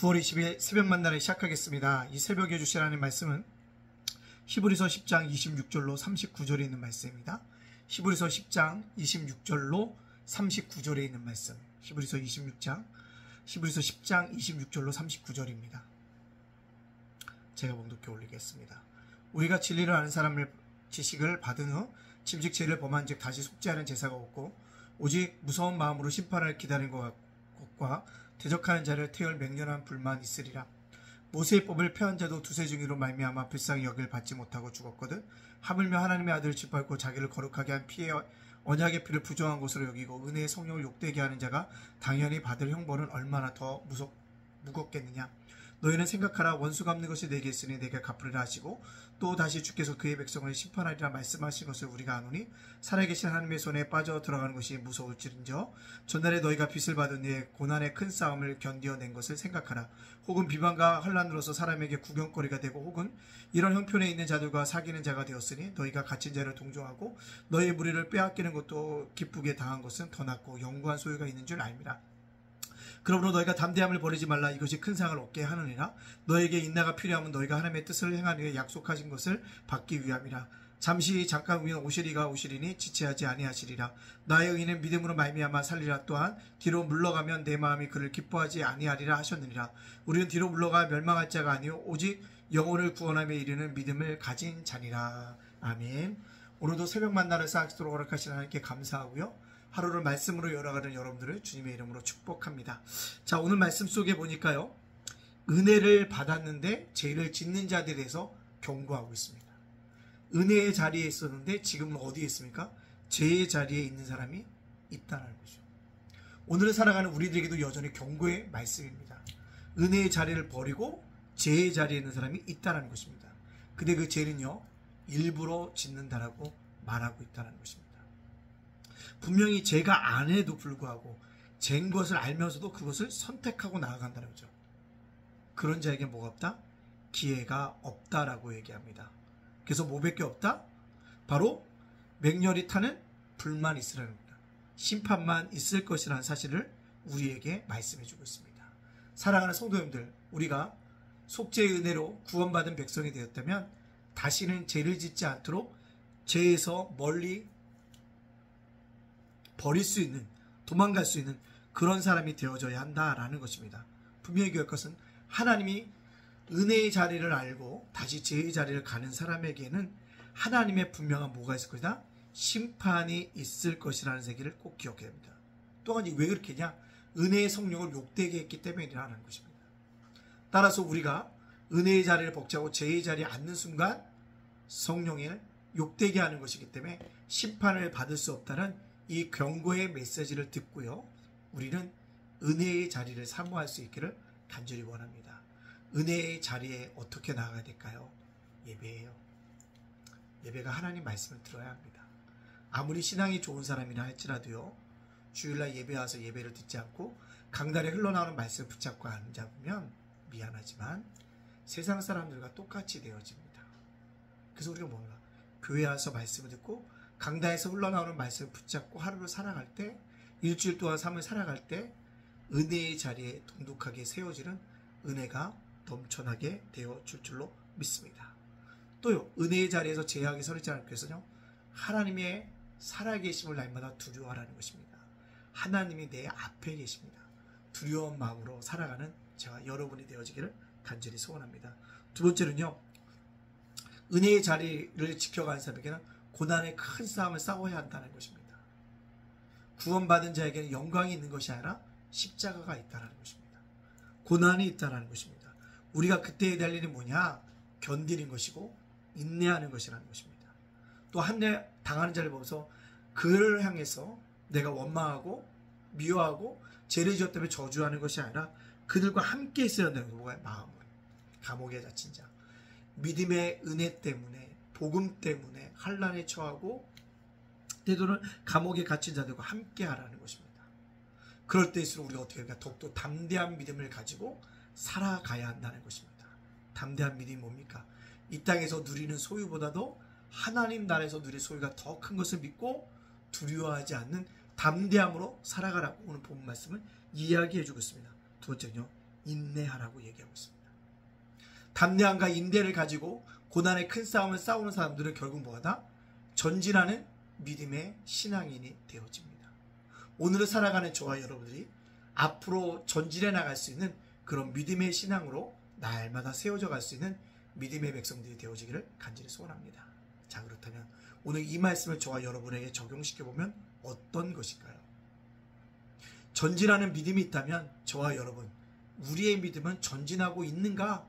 9월 20일 새벽 만나를 시작하겠습니다. 이 새벽에 하나님 말씀은 히브리서 10장 26절로 39절에 있는 말씀입니다. 히브리서 10장 26절로 39절에 있는 말씀. 히브리서 26장 히브리서 10장 26절로 39절입니다. 제가 봉독해 올리겠습니다. 우리가 진리를 아는 사람을 지식을 받은 후 짐직 죄를 범한 즉 다시 속죄하는 제사가 없고 오직 무서운 마음으로 심판을 기다리는 것과 대적하는 자를 태울 맹렬한 불만 있으리라. 모세의 법을 폐한 자도 두세 중이로 말미암아 불쌍히 여길 받지 못하고 죽었거든. 하물며 하나님의 아들을 짓밟고 자기를 거룩하게 한 피해 언약의 피를 부정한 것으로 여기고 은혜의 성령을 욕되게 하는 자가 당연히 받을 형벌은 얼마나 더 무섭, 무겁겠느냐. 너희는 생각하라. 원수 갚는 것이 내게 있으니 내게 갚으리라 하시고 또 다시 주께서 그의 백성을 심판하리라 말씀하신 것을 우리가 아노니 살아계신 하나님의 손에 빠져 들어가는 것이 무서울지른저 전날에 너희가 빚을 받은 예 고난의 큰 싸움을 견디어낸 것을 생각하라. 혹은 비방과 환란으로서 사람에게 구경거리가 되고 혹은 이런 형편에 있는 자들과 사귀는 자가 되었으니 너희가 갇힌 자를 동정하고 너희의 무리를 빼앗기는 것도 기쁘게 당한 것은 더 낫고 영구한 소유가 있는 줄 알미라 그러므로 너희가 담대함을 버리지 말라. 이것이 큰 상을 얻게 하느니라. 너에게 인나가 필요하면 너희가 하나님의 뜻을 행한 후에 약속하신 것을 받기 위함이라. 잠시 잠깐 우리는 오시리가 오시리니 지체하지 아니하시리라. 나의 의인은 믿음으로 말미암아 살리라. 또한 뒤로 물러가면 내 마음이 그를 기뻐하지 아니하리라 하셨느니라. 우리는 뒤로 물러가 멸망할 자가 아니요 오직 영혼을 구원함에 이르는 믿음을 가진 자니라. 아멘. 오늘도 새벽 만나를 쌓도록 허락하신 하나님께 감사하고요 하루를 말씀으로 열어가는 여러분들을 주님의 이름으로 축복합니다. 자, 오늘 말씀 속에 보니까요. 은혜를 받았는데 죄를 짓는 자들에 대해서 경고하고 있습니다. 은혜의 자리에 있었는데 지금은 어디에 있습니까? 죄의 자리에 있는 사람이 있다는 거죠. 오늘을 살아가는 우리들에게도 여전히 경고의 말씀입니다. 은혜의 자리를 버리고 죄의 자리에 있는 사람이 있다는 것입니다. 근데 그 죄는요, 일부러 짓는다라고 말하고 있다는 것입니다. 분명히 제가 안 해도 불구하고 잰 것을 알면서도 그것을 선택하고 나아간다는 거죠. 그런 자에게 뭐가 없다? 기회가 없다라고 얘기합니다. 그래서 뭐밖에 없다? 바로 맹렬히 타는 불만 있으라는 겁니다. 심판만 있을 것이라는 사실을 우리에게 말씀해 주고 있습니다. 사랑하는 성도님들, 우리가 속죄의 은혜로 구원받은 백성이 되었다면 다시는 죄를 짓지 않도록 죄에서 멀리 버릴 수 있는 도망갈 수 있는 그런 사람이 되어져야 한다라는 것입니다. 분명히 기억할 것은 하나님이 은혜의 자리를 알고 다시 죄의 자리를 가는 사람에게는 하나님의 분명한 뭐가 있을 것이다? 심판이 있을 것이라는 세계를 꼭 기억해야 합니다. 또한 왜 그렇게 냐 은혜의 성령을 욕되게 했기 때문이라는 것입니다. 따라서 우리가 은혜의 자리를 복지하고 죄의 자리에 앉는 순간 성령을 욕되게 하는 것이기 때문에 심판을 받을 수 없다는 이 경고의 메시지를 듣고요. 우리는 은혜의 자리를 사모할 수 있기를 간절히 원합니다. 은혜의 자리에 어떻게 나아가야 될까요? 예배예요. 예배가 하나님 말씀을 들어야 합니다. 아무리 신앙이 좋은 사람이라 할지라도요. 주일날 예배 와서 예배를 듣지 않고 강단에 흘러나오는 말씀을 붙잡고 앉아보면 미안하지만 세상 사람들과 똑같이 되어집니다. 그래서 우리가 뭔가 교회 와서 말씀을 듣고 강다에서 흘러나오는 말씀을 붙잡고 하루를 살아갈 때 일주일 동안 삶을 살아갈 때 은혜의 자리에 동독하게 세워지는 은혜가 넘쳐나게 되어 줄 줄로 믿습니다. 또요 은혜의 자리에서 제약이 서리지 않기 위해서요 하나님의 살아계심을 날마다 두려워하라는 것입니다. 하나님이 내 앞에 계십니다. 두려운 마음으로 살아가는 제가 여러분이 되어지기를 간절히 소원합니다. 두 번째는요 은혜의 자리를 지켜가는 사람에게는 고난의 큰 싸움을 싸워야 한다는 것입니다. 구원받은 자에게는 영광이 있는 것이 아니라 십자가가 있다는 것입니다. 고난이 있다는 것입니다. 우리가 그때 해야 할 일이 뭐냐? 견디는 것이고 인내하는 것이라는 것입니다. 또 한대 당하는 자를 보면서 그를 향해서 내가 원망하고 미워하고 죄를 지었다며 저주하는 것이 아니라 그들과 함께 있어야 한다는 거예요. 마음을. 감옥에 갇힌 자. 믿음의 은혜 때문에 복음 때문에 환란에 처하고 때로는 감옥에 갇힌 자들과 함께 하라는 것입니다. 그럴 때일수록 우리가 어떻게 할까? 더욱더 담대한 믿음을 가지고 살아가야 한다는 것입니다. 담대한 믿음이 뭡니까? 이 땅에서 누리는 소유보다도 하나님 나라에서 누릴 소유가 더 큰 것을 믿고 두려워하지 않는 담대함으로 살아가라고 오늘 본 말씀을 이야기해 주고 있습니다. 두 번째는요, 인내하라고 얘기하고 있습니다. 담대함과 인내를 가지고 고난의 큰 싸움을 싸우는 사람들은 결국 뭐하다? 전진하는 믿음의 신앙인이 되어집니다. 오늘을 살아가는 저와 여러분들이 앞으로 전진해 나갈 수 있는 그런 믿음의 신앙으로 날마다 세워져 갈 수 있는 믿음의 백성들이 되어지기를 간절히 소원합니다. 자, 그렇다면 오늘 이 말씀을 저와 여러분에게 적용시켜 보면 어떤 것일까요? 전진하는 믿음이 있다면 저와 여러분, 우리의 믿음은 전진하고 있는가?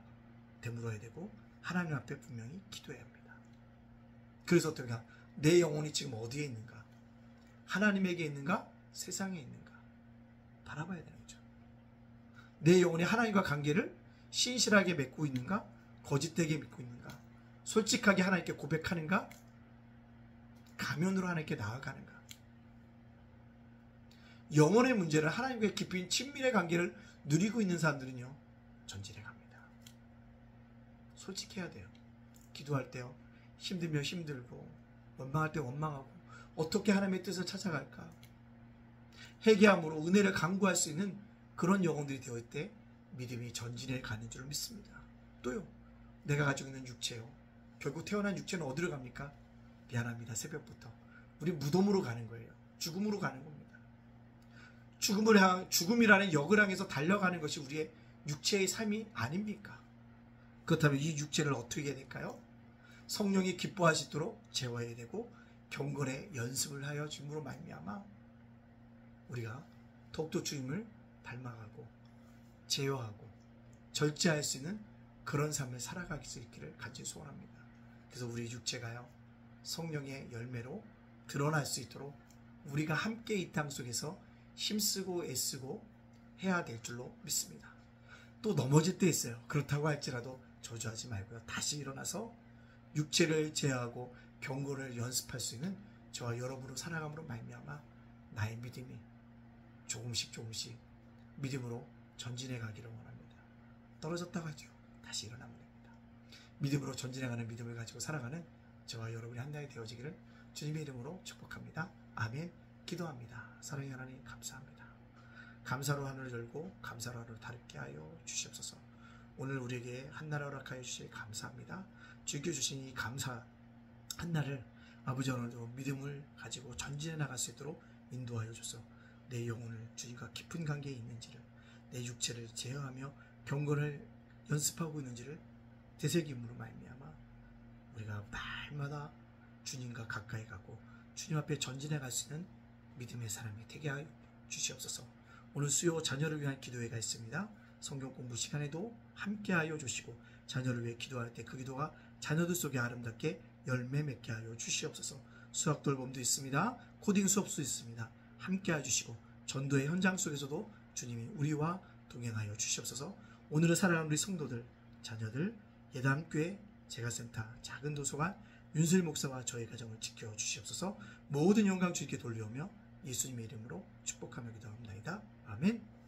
되물어야 되고 하나님 앞에 분명히 기도해야 합니다. 그래서 어떻게 내 영혼이 지금 어디에 있는가? 하나님에게 있는가? 세상에 있는가? 바라봐야 되는 거죠. 내 영혼이 하나님과 관계를 신실하게 맺고 있는가? 거짓되게 믿고 있는가? 솔직하게 하나님께 고백하는가? 가면으로 하나님께 나아가는가? 영혼의 문제를 하나님과 깊이 친밀의 관계를 누리고 있는 사람들은요, 전진해 갑니다. 솔직해야 돼요. 기도할 때요, 힘들면 힘들고, 원망할 때 원망하고, 어떻게 하나님의 뜻을 찾아갈까? 회개함으로 은혜를 강구할 수 있는 그런 영혼들이 되어 때 믿음이 전진해 가는 줄 믿습니다. 또요, 내가 가지고 있는 육체요. 결국 태어난 육체는 어디로 갑니까? 미안합니다. 새벽부터. 우리 무덤으로 가는 거예요. 죽음으로 가는 겁니다. 죽음을 향, 죽음이라는 역을 향해서 달려가는 것이 우리의 육체의 삶이 아닙니까? 그렇다면 이 육체를 어떻게 해야 될까요? 성령이 기뻐하시도록 제어해야 되고 경건의 연습을 하여 주므로 말미암아 우리가 더욱더 주임을 닮아가고 제어하고 절제할 수 있는 그런 삶을 살아가길 수 있기를 간절히 소원합니다. 그래서 우리 육체가요 성령의 열매로 드러날 수 있도록 우리가 함께 이 땅 속에서 힘쓰고 애쓰고 해야 될 줄로 믿습니다. 또 넘어질 때 있어요. 그렇다고 할지라도 저주하지 말고요. 다시 일어나서 육체를 제어하고 경고를 연습할 수 있는 저와 여러분으로 살아감으로 말미암아 나의 믿음이 조금씩 조금씩 믿음으로 전진해 가기를 원합니다. 떨어졌다고 하죠. 다시 일어나면 됩니다. 믿음으로 전진해가는 믿음을 가지고 살아가는 저와 여러분이 한나이 되어지기를 주님의 이름으로 축복합니다. 아멘. 기도합니다. 사랑의 하나님 감사합니다. 감사로 하늘을 열고 감사로 하늘을 다르게 하여 주시옵소서. 오늘 우리에게 한나라 허락하여 주시 감사합니다. 주께 주신 이 감사 한나를 아버지 오늘도 믿음을 가지고 전진해 나갈 수 있도록 인도하여 주소. 내 영혼을 주님과 깊은 관계에 있는지를 내 육체를 제어하며 경건을 연습하고 있는지를 되새김으로 말미암아 우리가 날마다 주님과 가까이 가고 주님 앞에 전진해 갈 수 있는 믿음의 사람이 되게 하여 주시옵소서. 오늘 수요 자녀를 위한 기도회가 있습니다. 성경 공부 시간에도 함께하여 주시고 자녀를 위해 기도할 때 그 기도가 자녀들 속에 아름답게 열매 맺게 하여 주시옵소서. 수학 돌봄도 있습니다. 코딩 수업도 있습니다. 함께해 주시고 전도의 현장 속에서도 주님이 우리와 동행하여 주시옵소서. 오늘을 살아가는 우리 성도들, 자녀들, 예담교회, 재가센터, 작은 도서관, 윤슬 목사와 저의 가정을 지켜 주시옵소서. 모든 영광 주님께 돌려오며 예수님의 이름으로 축복하며 기도합니다. 아멘.